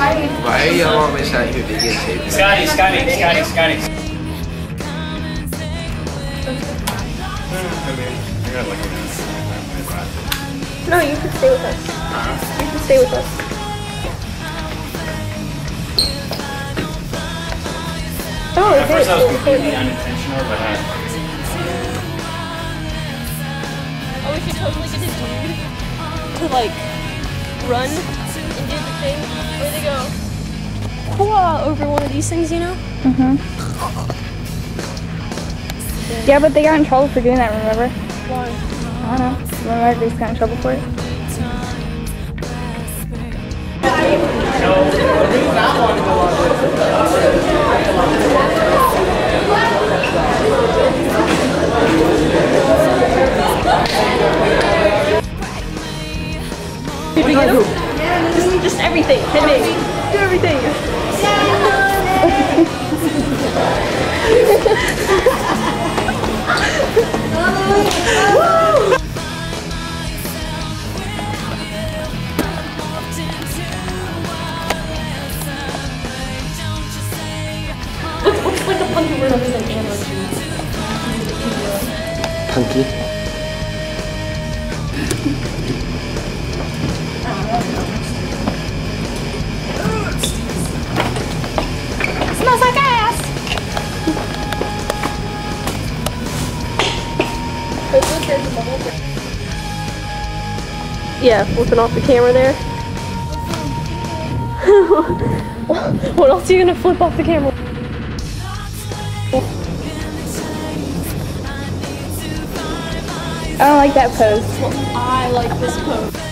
Why are y'all always out here to? Scotty, Scotty, Scotty, Scotty. No, you can stay with us. You can stay with us. Oh, At first I was completely unintentional, but uh, Oh, we should totally get a dude to like run Hua over one of these things, you know? Mm-hmm. Yeah, but they got in trouble for doing that, remember? Why? I don't know. Remember they got in trouble for it? Did we get him? Just, just everything. Hit me. Do everything. What's, what's like a punky word other than allergy? Punky. Yeah, flipping off the camera there. what else are you gonna flip off the camera? I don't like that pose. I like this pose.